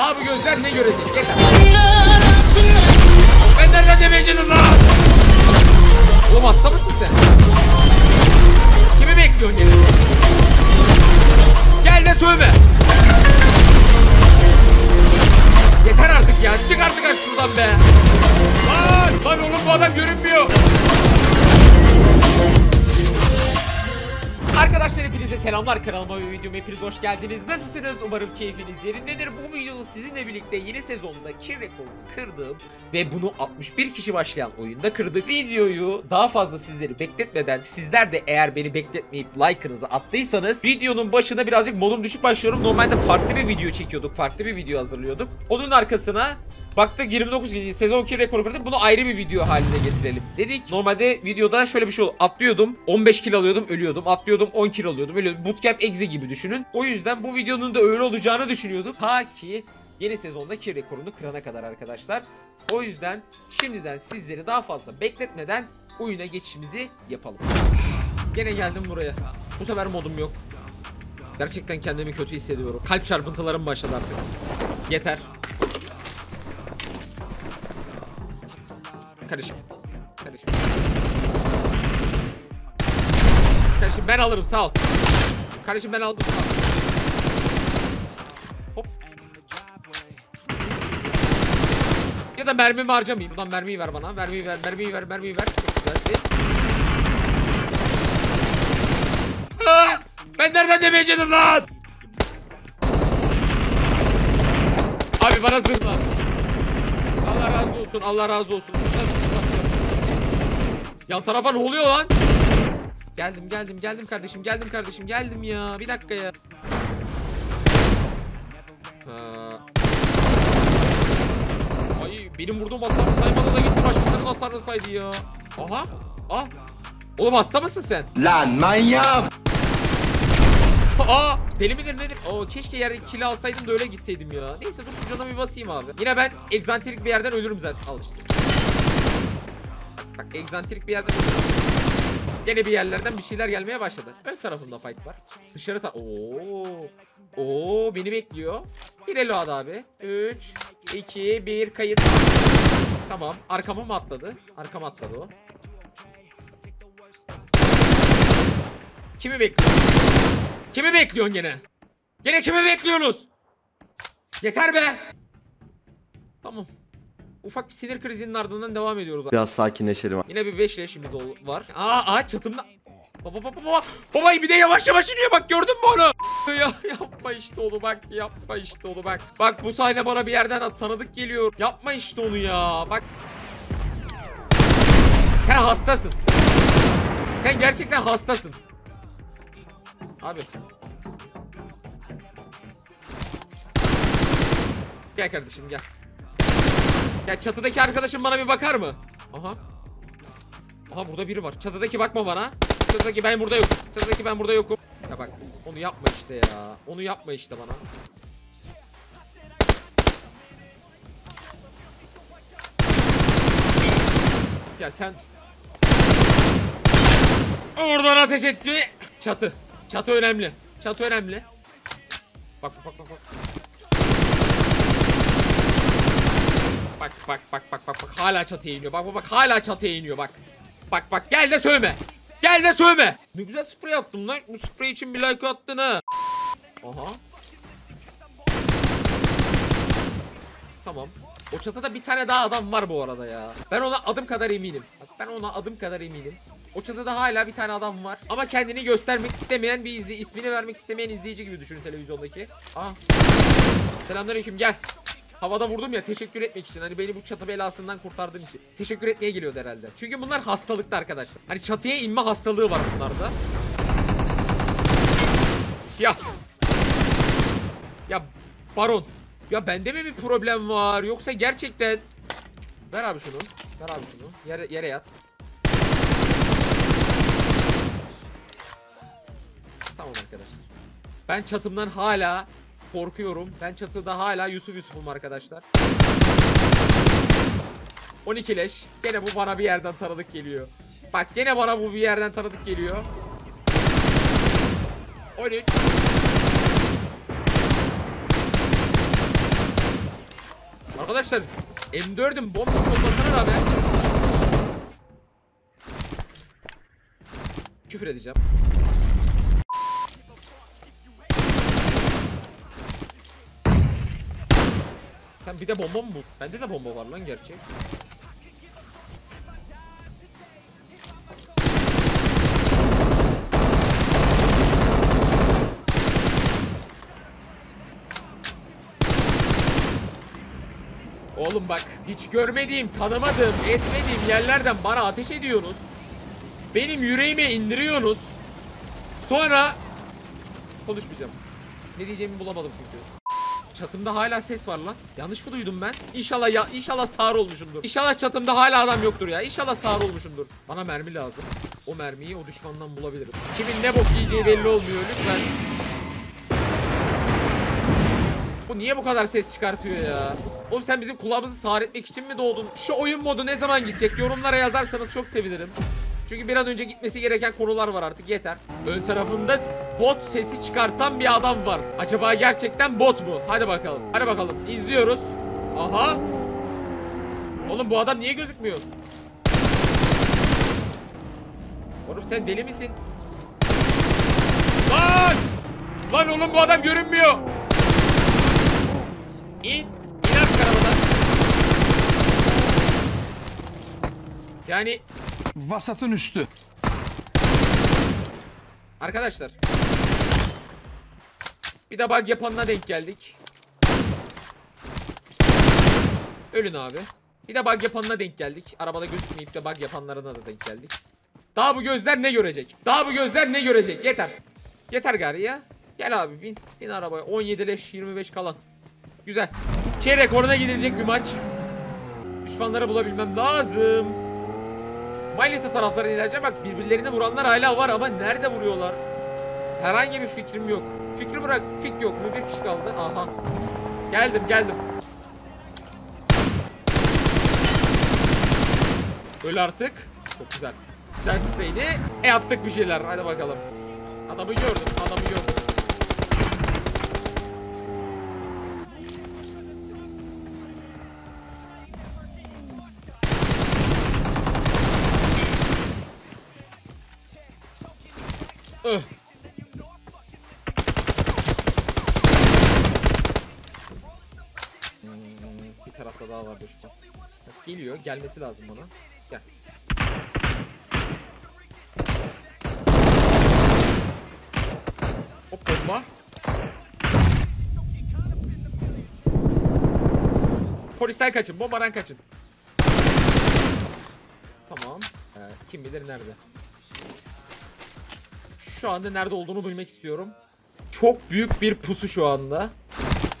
Daha bu gözler ne görecek? Yeter. Ben nereden demeyeceğim lan? Oğlum hasta mısın sen? Kimi bekliyorsun gene? Gel de sövme. Yeter artık ya. Çık artık artık şuradan be. Lan, lan oğlum bu adam görünmüyor. Arkadaşlar hepinize selamlar kanalıma ve videoma hepiniz hoş geldiniz. Nasılsınız? Umarım keyfiniz yerindedir. Bu videoda sizinle birlikte yeni sezonda kill rekorunu kırdığım ve bunu 61 kişi başlayan oyunda kırdık. Videoyu daha fazla sizleri bekletmeden sizler de eğer beni bekletmeyip like'ınızı attıysanız videonun başına birazcık modum düşük başlıyorum. Normalde farklı bir video çekiyorduk. Farklı bir video hazırlıyorduk. Onun arkasına Baktık 29 kişi sezon 2 rekoru kırdık. Bunu ayrı bir video haline getirelim dedik. Normalde videoda şöyle bir şey oldu. Atlıyordum 15 kilo alıyordum ölüyordum. Atlıyordum 10 kilo alıyordum ölüyordum. Bootcamp exe gibi düşünün. O yüzden bu videonun da öyle olacağını düşünüyorduk. Ta ki yeni sezonda ki rekorunu kırana kadar arkadaşlar. O yüzden şimdiden sizleri daha fazla bekletmeden oyuna geçişimizi yapalım. Gene geldim buraya. Bu sefer modum yok. Gerçekten kendimi kötü hissediyorum. Kalp çarpıntılarım başladı artık. Yeter. Karışım. Karışım. Karışım ben alırım sağ ol. Karışım ben aldım sağ ol. Hop. Ya da mermimi harcamayayım. Buradan mermiyi ver bana. Mermiyi ver, mermiyi ver, mermiyi ver. Çok güzelsin. Ah! Ben nereden demeyeceğim lan? Abi bana zırla. Allah razı olsun, Allah razı olsun. Yan tarafa ne oluyor lan? Geldim, geldim, geldim kardeşim, geldim kardeşim, geldim ya. Bir dakika ya. Ha. Ay benim vurduğum hasarı saymadı da gitti başkasının hasarını saydı ya. Aha. Ah. Oğlum hasta mısın sen? Lan manyağım. Aa deli midir nedir? Oo keşke yerde kill alsaydım da öyle gitseydim ya. Neyse dur şu cana bir basayım abi. Yine ben egzantrik bir yerden ölürüm zaten. Al işte. Bak, egzantrik bir yerden. Gene bir yerlerden bir şeyler gelmeye başladı. Ön tarafımda fight var. Dışarı ta... Oo. Oo beni bekliyor. Bir reload abi. 3 2 1 kayıt. Tamam. Arkama mı atladı? Arkama atladı o. Kimi bekliyor? Kimi bekliyorsun gene? Gene kimi bekliyorsunuz? Yeter be. Tamam. Ufak bir sinir krizinin ardından devam ediyoruz. Biraz sakinleşelim. Yine bir 5 leşimiz var. Aa, aa çatımda. Baba baba baba. Baba bir de yavaş yavaş iniyor bak gördün mü onu? ya yapma işte onu bak. Yapma işte onu bak. Bak bu sahne bana bir yerden at- tanıdık geliyor. Yapma işte onu ya. Bak. Sen hastasın. Sen gerçekten hastasın. Abi. Gel kardeşim gel. Gel çatıdaki arkadaşım bana bir bakar mı? Aha. Aha burada biri var. Çatıdaki bakma bana. Çatıdaki ben burada yokum. Çatıdaki ben burada yokum. Ya bak onu yapma işte ya. Onu yapma işte bana. Ya sen Oradan ateş etti. Çatı. Çatı önemli. Çatı önemli. Bak bak bak bak. Bak bak bak bak bak bak hala çatıya iniyor. Bak bak bak hala çatıya iniyor bak. Bak bak gel de sövme. Gel de sövme. Ne güzel sprey attım lan. Bu sprey için bir like attın ha. Aha. Tamam. O çatıda bir tane daha adam var bu arada ya. Ben ona adım kadar eminim. Bak ben ona adım kadar eminim. O çatıda hala bir tane adam var. Ama kendini göstermek istemeyen bir izli, ismini vermek istemeyen izleyici gibi düşünün televizyondaki. Ah. Selamünaleyküm gel. Havada vurdum ya teşekkür etmek için. Hani beni bu çatı belasından kurtardığın için. Teşekkür etmeye geliyordu herhalde. Çünkü bunlar hastalıklı arkadaşlar. Hani çatıya inme hastalığı var bunlarda. Ya. Ya baron. Ya bende mi bir problem var yoksa gerçekten Ver abi şunu. Ver abi şunu. Yere, yere yat. Tamam arkadaşlar. Ben çatımdan hala korkuyorum. Ben çatıda hala Yusuf Yusuf'um arkadaşlar. 12 leş. Gene bu bana bir yerden tanıdık geliyor. Bak gene bana bu bir yerden tanıdık geliyor. 13. Arkadaşlar M4'ün bomba olmasına rağmen küfür edeceğim. Sen bir de bomba mı bu? Bende de bomba var lan gerçi. Oğlum bak hiç görmediğim, tanımadığım, etmediğim yerlerden bana ateş ediyorsunuz. Benim yüreğime indiriyorsunuz. Sonra konuşmayacağım. Ne diyeceğimi bulamadım çünkü. Çatımda hala ses var lan. Yanlış mı duydum ben? İnşallah ya inşallah sağır olmuşumdur. İnşallah çatımda hala adam yoktur ya. İnşallah sağır olmuşumdur. Bana mermi lazım. O mermiyi o düşmandan bulabilirim. Kimin ne bok yiyeceği belli olmuyor lütfen. Bu niye bu kadar ses çıkartıyor ya? Oğlum sen bizim kulağımızı sağır etmek için mi doğdun? Şu oyun modu ne zaman gidecek? Yorumlara yazarsanız çok sevinirim. Çünkü bir an önce gitmesi gereken konular var artık yeter. Ön tarafında bot sesi çıkartan bir adam var. Acaba gerçekten bot mu? Hadi bakalım. Hadi bakalım. İzliyoruz. Aha. Oğlum bu adam niye gözükmüyor? Oğlum sen deli misin? Lan! Lan oğlum bu adam görünmüyor. İn. İn artık arabadan. Yani Vasatın üstü. Arkadaşlar. Bir de bug yapanına denk geldik. Ölün abi. Bir de bug yapanına denk geldik. Arabada gözükmeyip de bug yapanlarına da denk geldik. Daha bu gözler ne görecek? Daha bu gözler ne görecek? Yeter. Yeter gari ya. Gel abi bin. Bin arabaya. 17 leş 25 kalan. Güzel. Şey rekoruna gidilecek bir maç. Düşmanları bulabilmem lazım. Mailita tarafları ilerce bak birbirlerine vuranlar hala var ama nerede vuruyorlar? Herhangi bir fikrim yok. Fikri bırak fik yok mu? Bir kişi kaldı. Aha. Geldim geldim. Öl artık. Çok güzel. Güzel spreydi. E yaptık bir şeyler. Hadi bakalım. Adamı gördüm. Adamı gördüm. Bir tarafta daha var düşman. Bak, Geliyor. Gelmesi lazım bana. Gel. Hop bomba. Polisten kaçın. Bombadan kaçın. Tamam. Ee, kim bilir nerede. Şu anda nerede olduğunu bilmek istiyorum. Çok büyük bir pusu şu anda.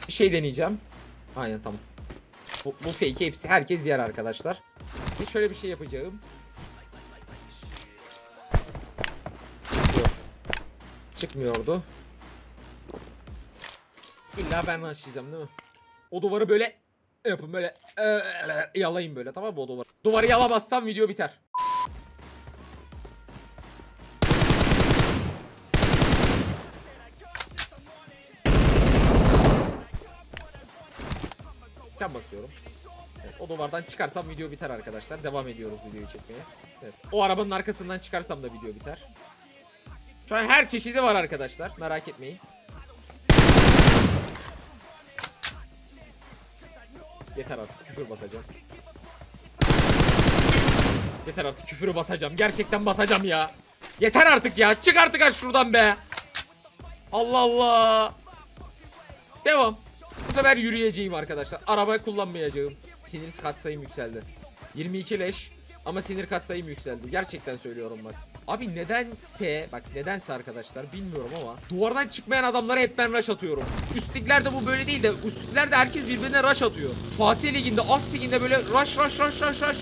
Bir şey deneyeceğim. Aynen tamam. Bu, bu fake hepsi herkes yer arkadaşlar. Ve şöyle bir şey yapacağım. Çıkmıyor. Çıkmıyordu. İlla ben açacağım değil mi? O duvarı böyle yapın böyle yalayın böyle tamam mı o duvarı? Duvarı yalamazsam video biter. Can basıyorum. Evet, o duvardan çıkarsam video biter arkadaşlar. Devam ediyoruz videoyu çekmeye. Evet. O arabanın arkasından çıkarsam da video biter. Şu an her çeşidi var arkadaşlar. Merak etmeyin. Yeter artık küfür basacağım. Yeter artık küfürü basacağım. Gerçekten basacağım ya. Yeter artık ya. Çık artık aç şuradan be. Allah Allah. Devam. Bu sefer yürüyeceğim arkadaşlar. Araba kullanmayacağım. Sinir katsayım yükseldi. 22 leş ama sinir katsayım yükseldi. Gerçekten söylüyorum bak. Abi nedense bak nedense arkadaşlar bilmiyorum ama duvardan çıkmayan adamlara hep ben rush atıyorum. Üst liglerde bu böyle değil de üst liglerde herkes birbirine rush atıyor. Fatih Ligi'nde, As Ligi'nde böyle rush rush rush rush rush.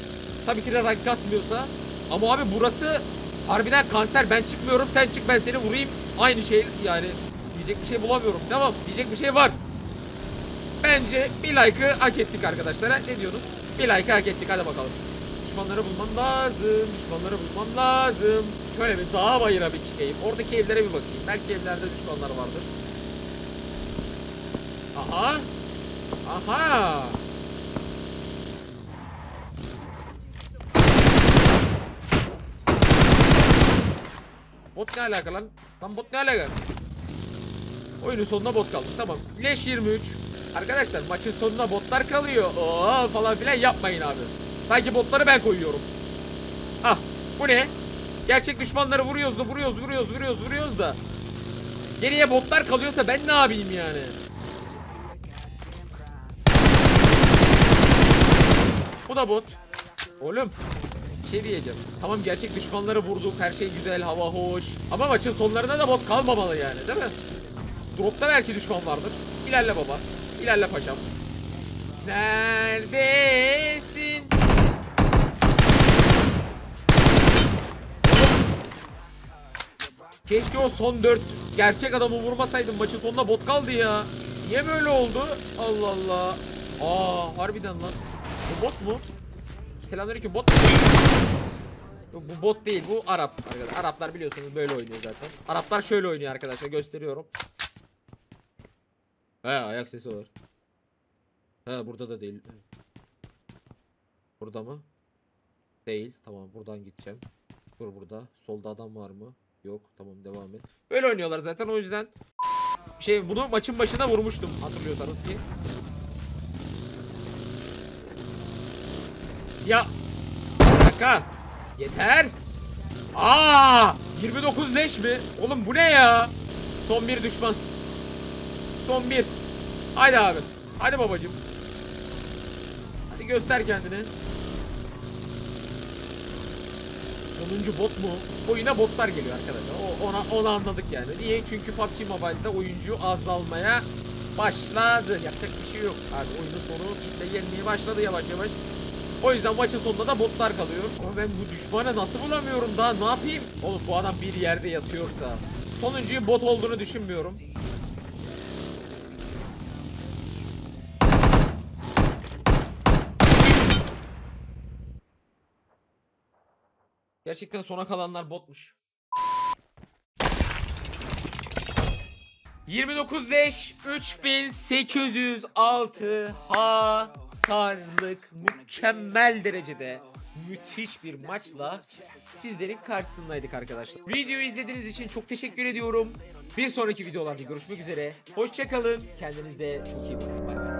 Tabii ki de rank kasmıyorsa. Ama abi burası harbiden kanser. Ben çıkmıyorum sen çık ben seni vurayım. Aynı şey yani. Diyecek bir şey bulamıyorum. Tamam diyecek bir şey var. Bence bir like'ı hak ettik arkadaşlara. Ne diyorsunuz? Bir like'ı hak ettik. Hadi bakalım. Düşmanları bulmam lazım. Düşmanları bulmam lazım. Şöyle bir dağa bayıra bir çıkayım. Oradaki evlere bir bakayım. Belki evlerde düşmanlar vardır. Aha. Aha. Bot ne alaka lan? Lan bot ne alaka? Oyunun sonuna bot kalmış. Tamam. Leş 23. Arkadaşlar maçın sonunda botlar kalıyor. Oo falan filan yapmayın abi. Sanki botları ben koyuyorum. Ah bu ne? Gerçek düşmanları vuruyoruz da vuruyoruz vuruyoruz vuruyoruz vuruyoruz da. Geriye botlar kalıyorsa ben ne yapayım yani? Bu da bot. Oğlum şey diyeceğim. Tamam gerçek düşmanları vurduk. Her şey güzel, hava hoş. Ama maçın sonlarında da bot kalmamalı yani değil mi? Dropta belki düşman vardır. İlerle baba. İlerle paşam. Neredesin? Keşke o son 4 gerçek adamı vurmasaydım maçın sonunda bot kaldı ya. Niye böyle oldu? Allah Allah. Aa harbiden lan. Bu bot mu? Selamünaleyküm bot mu? Bu bot değil bu Arap arkadaşlar. Araplar biliyorsunuz böyle oynuyor zaten. Araplar şöyle oynuyor arkadaşlar gösteriyorum. He ayak sesi var. He burada da değil. Burada mı? Değil. Tamam buradan gideceğim. Dur burada. Solda adam var mı? Yok. Tamam devam et. Böyle oynuyorlar zaten o yüzden. Şey bunu maçın başına vurmuştum hatırlıyorsanız ki. Ya. Şaka. Yeter. Aa! 29 leş mi? Oğlum bu ne ya? Son bir düşman. Son bir. Haydi abi. Hadi babacım. Hadi göster kendini. Sonuncu bot mu? Oyuna botlar geliyor arkadaşlar. O, ona, onu anladık yani. Niye? Çünkü PUBG Mobile'da oyuncu azalmaya başladı. Yapacak bir şey yok. Abi oyunun sonu de gelmeye başladı yavaş yavaş. O yüzden maçın sonunda da botlar kalıyor. Ama ben bu düşmanı nasıl bulamıyorum daha ne yapayım? Oğlum bu adam bir yerde yatıyorsa. Sonuncuyu bot olduğunu düşünmüyorum. Gerçekten sona kalanlar botmuş. 29 leş 3806 hasarlık mükemmel derecede müthiş bir maçla sizlerin karşısındaydık arkadaşlar. Videoyu izlediğiniz için çok teşekkür ediyorum. Bir sonraki videolarda görüşmek üzere. Hoşçakalın. Kendinize çok iyi bakın. Bay bay.